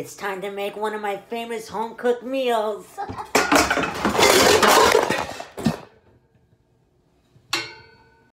It's time to make one of my famous home cooked meals.